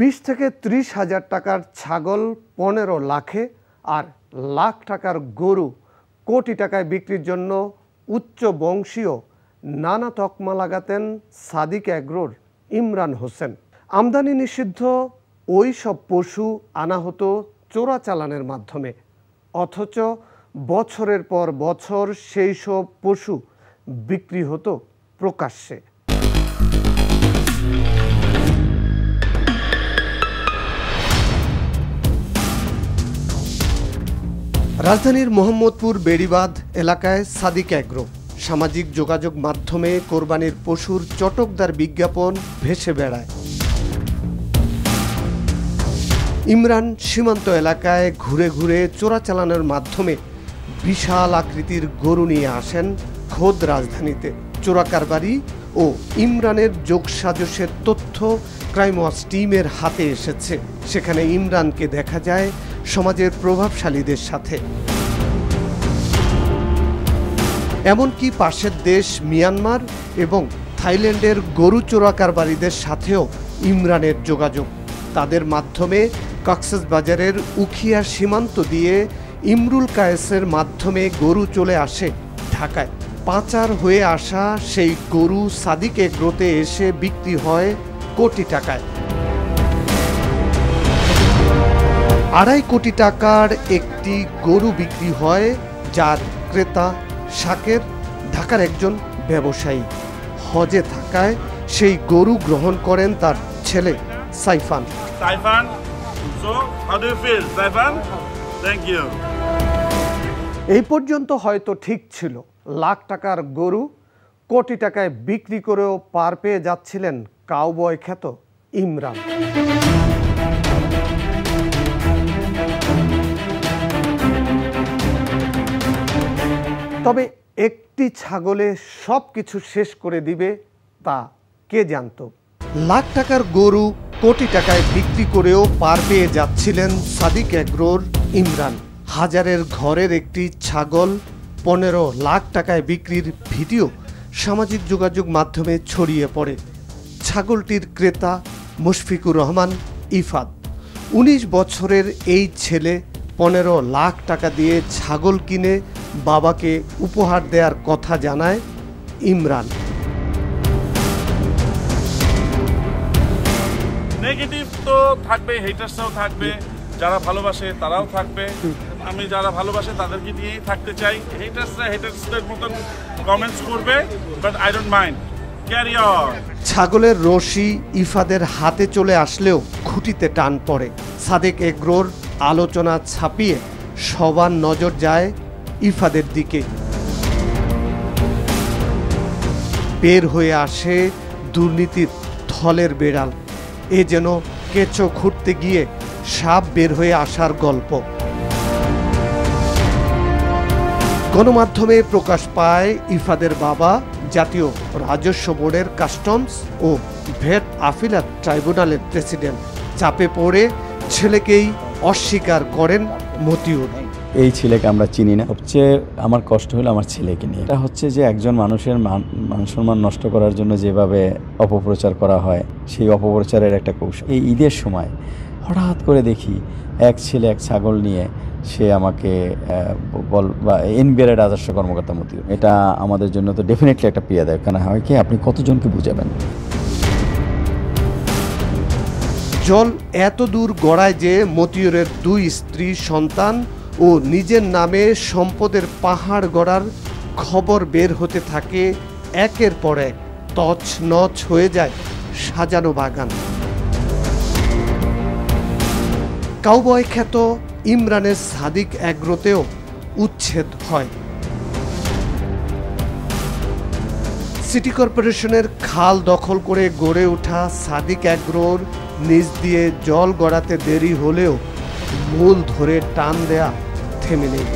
বিশ থেকে ত্রিশ হাজার টাকার ছাগল পনেরো লাখে আর লাখ টাকার গরু কোটি টাকায় বিক্রির জন্য উচ্চ বংশীয় নানা তকমা লাগাতেন সাদিক অ্যাগ্রোর ইমরান হোসেন। আমদানি নিষিদ্ধ ওই সব পশু আনা হতো চোরাচালানের মাধ্যমে। অথচ বছরের পর বছর সেই সব পশু বিক্রি হতো প্রকাশ্যে। রাজধানীর মোহাম্মদপুর বেড়িবাঁধ এলাকায় সাদিক অ্যাগ্রো। সামাজিক যোগাযোগ মাধ্যমে কোরবানির পশুর চটকদার বিজ্ঞাপন ভেসে বেড়ায়। ইমরান সীমান্ত এলাকায় ঘুরে ঘুরে চোরাচালানের মাধ্যমে বিশাল আকৃতির গরু নিয়ে আসেন খোদ রাজধানীতে। চোরাকারবারি ও ইমরানের যোগসাজশের তথ্য ক্রাইম ওয়াচ টিমের হাতে এসেছে। সেখানে ইমরানকে দেখা যায় সমাজের প্রভাবশালীদের সাথে। এমনকি পাশের দেশ মিয়ানমার এবং থাইল্যান্ডের গরু চোরাকারবারীদের সাথেও ইমরানের যোগাযোগ। তাদের মাধ্যমে কক্সবাজারের উখিয়া সীমান্ত দিয়ে ইমরুল কায়েসের মাধ্যমে গরু চলে আসে ঢাকায়। পাচার হয়ে আসা সেই গরু সাদিক এগ্রোতে এসে বিক্রি হয় কোটি টাকায়। আড়াই কোটি টাকার একটি গরু বিক্রি হয় যার ক্রেতা শাকের ঢাকার একজন ব্যবসায়ী। হজে থাকায় সেই গরু গ্রহণ করেন তার ছেলে সাইফান? Thank এই পর্যন্ত হয়তো ঠিক ছিল। লাখ টাকার গরু কোটি টাকায় বিক্রি করেও পার পেয়ে যাচ্ছিলেন কাউবয় খ্যাত ইমরান। তবে একটি ছাগলে সব কিছু শেষ করে দিবে তা কে জানতো? লাখ টাকার গরু কোটি টাকায় বিক্রি করেও পার পেয়ে যাচ্ছিলেন সাদিক এগ্রোর ইমরান। হাজারের ঘরের একটি ছাগল পনেরো লাখ টাকায় বিক্রির ভিডিও সামাজিক যোগাযোগ মাধ্যমে ছড়িয়ে পড়ে। ছাগলটির ক্রেতা মুশফিকুর রহমান ইফাদ উনিশ বছরের এই ছেলে পনেরো লাখ টাকা দিয়ে ছাগল কিনে বাবাকে উপহার দেওয়ার কথা জানায় ইমরান। নেগেটিভ তো থাকবে হেটার্সরাও থাকবে যারা ভালোবাসে তারাও থাকবে। আমি যারা ভালোবাসে তাদেরকে নিয়েই থাকতে চাই। হেটার্সরা হেটার্সদের মতন কমেন্টস করবে but I don't mind carry on ছাগলের রশি ইফাদের হাতে চলে আসলেও খুঁটিতে টান পড়ে। সাদেক এগ্রোর আলোচনা ছাপিয়ে সবার নজর যায় ইফাদের দিকে। বের হয়ে আসে দুর্নীতির থলের বেড়াল। এ যেন কেঁচো খুঁড়তে গিয়ে সাপ বের হয়ে আসার গল্প। গণমাধ্যমে প্রকাশ পায় ইফাদের বাবা, জাতীয় রাজস্ব বোর্ডের কাস্টমস ও ভেট আপিলাত ট্রাইব্যুনালের প্রেসিডেন্ট। চাপে পড়ে ছেলেকেই অস্বীকার করেন মতিউর। এই ছেলেকে আমরা চিনি না। সবচেয়ে আমার কষ্ট হলো আমার ছেলেকে নিয়ে। এটা হচ্ছে যে একজন মানুষের মান মান সম্মান নষ্ট করার জন্য যেভাবে অপপ্রচার করা হয়, সেই অপপ্রচারের একটা কৌশল। এই ঈদের সময় হঠাৎ করে দেখি এক ছেলে, এক ছাগল নিয়ে সে আমাকে বল, বা এনবিআর রাজস্ব কর্মকর্তা মতি এটা আমাদের জন্য তো ডেফিনেটলি একটা পীড়াদায়ক কারণ হয় কি? আপনি কতজনকে বুঝাবেন? জল এত দূর গড়ায় যে মতিউরের দুই স্ত্রী সন্তান ও নিজের নামে সম্পদের পাহাড় গড়ার খবর বের হতে থাকে। একের পর এক তছ নছ হয়ে যায় সাজানো বাগান। কাউবয় খ্যাত ইমরানের সাদিক অ্যাগ্রোতেও উচ্ছেদ হয়। সিটি কর্পোরেশনের খাল দখল করে গড়ে ওঠা সাদিক অ্যাগ্রোর নিচ দিয়ে জল গড়াতে দেরি হলেও মূল ধরে টান দেয়া থেমে নেই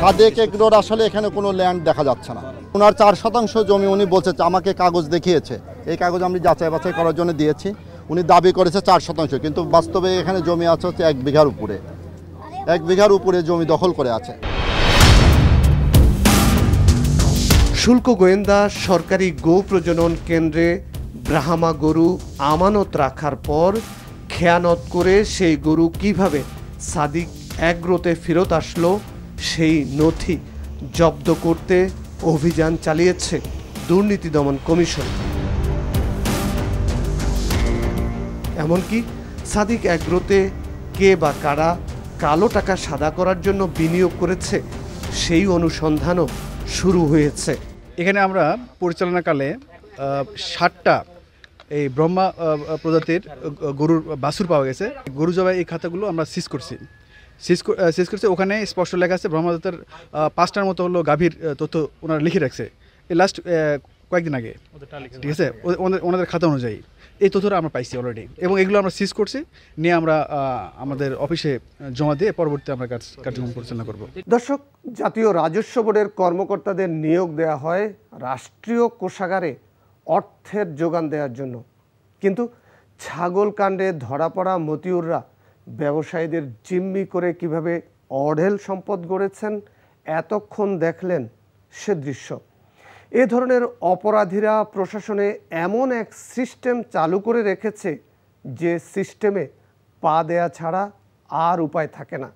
সাদেক এগ্রোর আসলে এখানে কোনো ল্যান্ড দেখা যাচ্ছে না। ওনার চার শতাংশ জমি উনি বলছে আমাকে কাগজ দেখিয়েছে। এই কাগজ আমি যাচাই বাছাই করার জন্য দিয়েছি। উনি দাবি করেছে চার শতাংশ কিন্তু বাস্তবে এখানে জমি আছে হচ্ছে এক বিঘার উপরে। এক বিঘার উপরে জমি দখল করে আছে। শুল্ক গোয়েন্দা সরকারি গো প্রজনন কেন্দ্রে ব্রাহ্মা গরু আমানত রাখার পর খেয়ানত করে সেই গরু কীভাবে সাদিক অ্যাগ্রোতে ফেরত আসলো, সেই নথি জব্দ করতে অভিযান চালিয়েছে দুর্নীতি দমন কমিশন। এমনকি সাদিক অ্যাগ্রোতে কে বা কারা কালো টাকা সাদা করার জন্য বিনিয়োগ করেছে, সেই অনুসন্ধানও শুরু হয়েছে। এখানে আমরা পরিচালনাকালে ষাটটা এই ব্রহ্মা প্রজাতির গরুর বাছুর পাওয়া গেছে। গরু জবাই এই খাতাগুলো আমরা সিজ করছি। সিজ সিজ করছে। ওখানে স্পষ্ট লেখা আছে ব্রহ্মদত্তের পাঁচটার মতো হলো গাভীর তথ্য ওনারা লিখে রাখছে। এই লাস্ট কয়েকদিন আগে। ঠিক আছে? ও- ওনাদের- ওনাদের খাতা অনুযায়ী। এই তথ্যটা আমরা পাইছি অলরেডি এবং এগুলো আমরা সিজ করছি নিয়ে আমরা আমাদের অফিসে জমা দিয়ে পরবর্তী আমরা কাজ কার্যক্রম পরিচালনা করব। দর্শক জাতীয় রাজস্ব বোর্ডের কর্মকর্তাদের নিয়োগ দেওয়া হয় রাষ্ট্রীয় কোষাগারে। অর্থের যোগান দেওয়ার জন্য। কিন্তু ছাগল কাণ্ডে ধরা পড়া মতিউররা ব্যবসায়ীদের জিম্মি করে কীভাবে অঢেল সম্পদ গড়েছেন, এতক্ষণ দেখলেন সে দৃশ্য। এ ধরনের অপরাধীরা প্রশাসনে এমন এক সিস্টেম চালু করে রেখেছে যে সিস্টেমে পা দেয়া ছাড়া আর উপায় থাকে না।